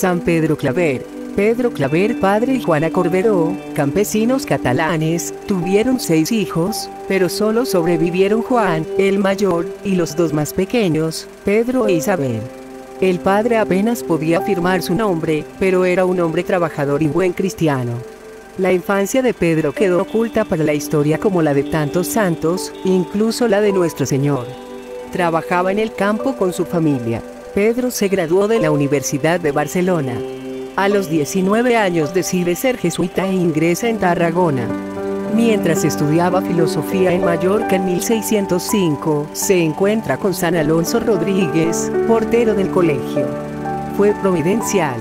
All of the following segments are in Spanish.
San Pedro Claver. Pedro Claver padre y Juana Corberó, campesinos catalanes, tuvieron seis hijos, pero solo sobrevivieron Juan, el mayor, y los dos más pequeños, Pedro e Isabel. El padre apenas podía afirmar su nombre, pero era un hombre trabajador y buen cristiano. La infancia de Pedro quedó oculta para la historia como la de tantos santos, incluso la de nuestro Señor. Trabajaba en el campo con su familia. Pedro se graduó de la Universidad de Barcelona. A los 19 años decide ser jesuita e ingresa en Tarragona. Mientras estudiaba filosofía en Mallorca en 1605, se encuentra con San Alonso Rodríguez, portero del colegio. Fue providencial.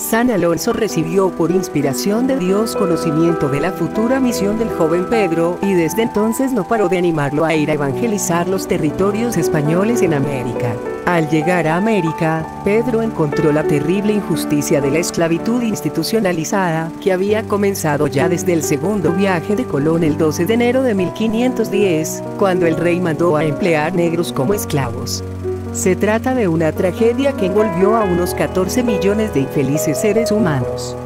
San Alonso recibió por inspiración de Dios conocimiento de la futura misión del joven Pedro y desde entonces no paró de animarlo a ir a evangelizar los territorios españoles en América. Al llegar a América, Pedro encontró la terrible injusticia de la esclavitud institucionalizada, que había comenzado ya desde el segundo viaje de Colón el 12 de enero de 1510, cuando el rey mandó a emplear negros como esclavos. Se trata de una tragedia que envolvió a unos 14 millones de infelices seres humanos.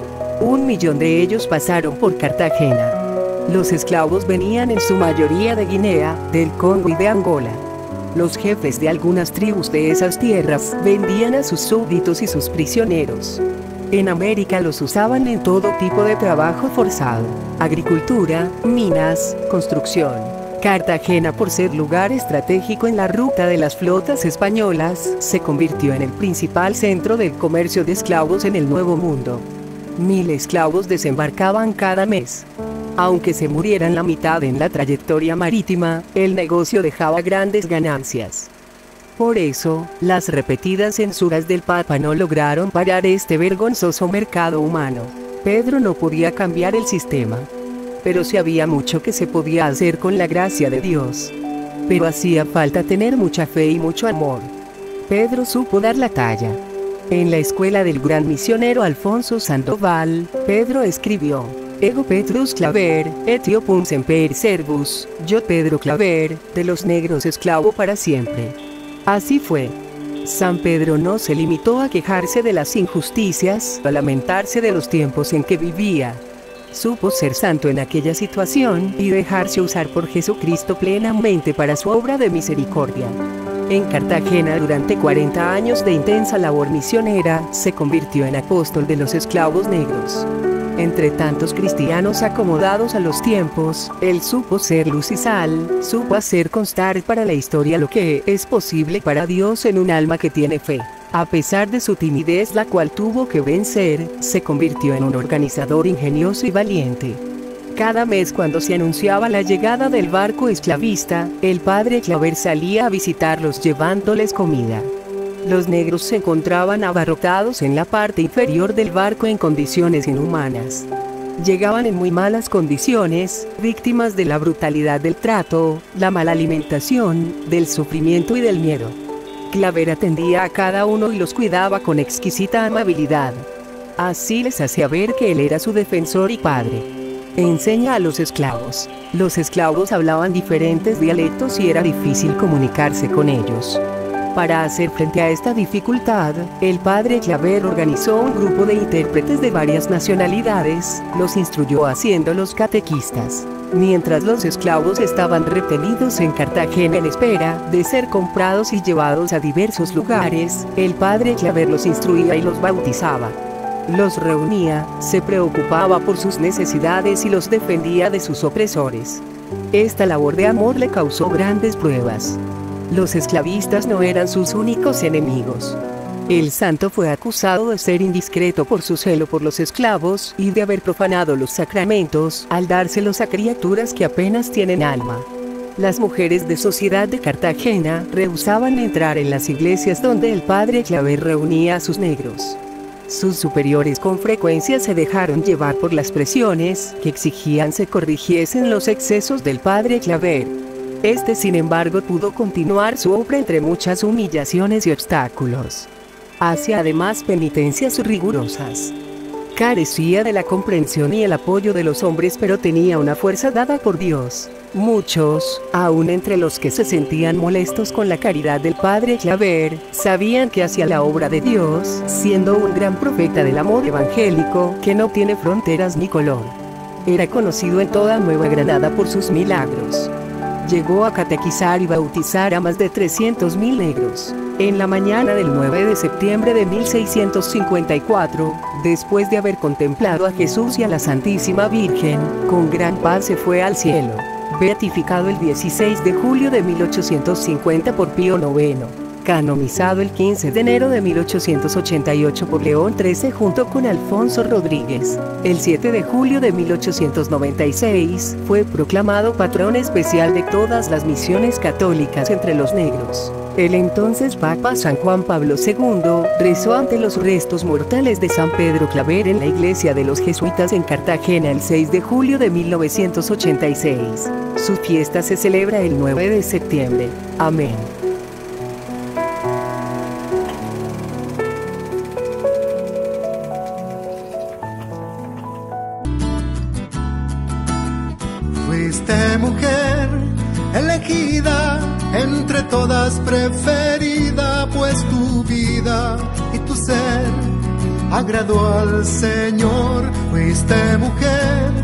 Un millón de ellos pasaron por Cartagena. Los esclavos venían en su mayoría de Guinea, del Congo y de Angola. Los jefes de algunas tribus de esas tierras vendían a sus súbditos y sus prisioneros. En América los usaban en todo tipo de trabajo forzado, agricultura, minas, construcción. Cartagena por ser lugar estratégico en la ruta de las flotas españolas, se convirtió en el principal centro del comercio de esclavos en el Nuevo Mundo. Mil esclavos desembarcaban cada mes. Aunque se murieran la mitad en la trayectoria marítima, el negocio dejaba grandes ganancias. Por eso, las repetidas censuras del Papa no lograron parar este vergonzoso mercado humano. Pedro no podía cambiar el sistema. Pero sí había mucho que se podía hacer con la gracia de Dios. Pero hacía falta tener mucha fe y mucho amor. Pedro supo dar la talla. En la escuela del gran misionero Alfonso Sandoval, Pedro escribió, Ego Petrus Claver, Etiopum semper servus, yo Pedro Claver, de los negros esclavo para siempre. Así fue. San Pedro no se limitó a quejarse de las injusticias, a lamentarse de los tiempos en que vivía. Supo ser santo en aquella situación y dejarse usar por Jesucristo plenamente para su obra de misericordia. En Cartagena durante 40 años de intensa labor misionera, se convirtió en apóstol de los esclavos negros. Entre tantos cristianos acomodados a los tiempos, él supo ser luz y sal, supo hacer constar para la historia lo que es posible para Dios en un alma que tiene fe. A pesar de su timidez la cual tuvo que vencer, se convirtió en un organizador ingenioso y valiente. Cada mes cuando se anunciaba la llegada del barco esclavista, el padre Claver salía a visitarlos llevándoles comida. Los negros se encontraban abarrotados en la parte inferior del barco en condiciones inhumanas. Llegaban en muy malas condiciones, víctimas de la brutalidad del trato, la mala alimentación, del sufrimiento y del miedo. Claver atendía a cada uno y los cuidaba con exquisita amabilidad. Así les hacía ver que él era su defensor y padre. Enseña a los esclavos. Los esclavos hablaban diferentes dialectos y era difícil comunicarse con ellos. Para hacer frente a esta dificultad, el padre Claver organizó un grupo de intérpretes de varias nacionalidades, los instruyó haciéndolos catequistas. Mientras los esclavos estaban retenidos en Cartagena en espera de ser comprados y llevados a diversos lugares, el padre Claver los instruía y los bautizaba. Los reunía, se preocupaba por sus necesidades y los defendía de sus opresores. Esta labor de amor le causó grandes pruebas. Los esclavistas no eran sus únicos enemigos. El santo fue acusado de ser indiscreto por su celo por los esclavos y de haber profanado los sacramentos al dárselos a criaturas que apenas tienen alma. Las mujeres de sociedad de Cartagena rehusaban entrar en las iglesias donde el padre Claver reunía a sus negros. Sus superiores con frecuencia se dejaron llevar por las presiones que exigían se corrigiesen los excesos del padre Claver. Este sin embargo pudo continuar su obra entre muchas humillaciones y obstáculos. Hacía además penitencias rigurosas. Carecía de la comprensión y el apoyo de los hombres, pero tenía una fuerza dada por Dios. Muchos, aun entre los que se sentían molestos con la caridad del padre Claver, sabían que hacía la obra de Dios, siendo un gran profeta del amor evangélico, que no tiene fronteras ni color. Era conocido en toda Nueva Granada por sus milagros. Llegó a catequizar y bautizar a más de 300.000 negros. En la mañana del 9 de septiembre de 1654, después de haber contemplado a Jesús y a la Santísima Virgen, con gran paz se fue al cielo. Beatificado el 16 de julio de 1850 por Pío IX canonizado el 15 de enero de 1888 por León XIII junto con Alfonso Rodríguez. El 7 de julio de 1896 fue proclamado patrón especial de todas las misiones católicas entre los negros. El entonces Papa San Juan Pablo II rezó ante los restos mortales de San Pedro Claver en la iglesia de los jesuitas en Cartagena el 6 de julio de 1986. Su fiesta se celebra el 9 de septiembre. Amén. Fuiste mujer elegida, entre todas preferida, pues tu vida y tu ser agradó al Señor. Fuiste mujer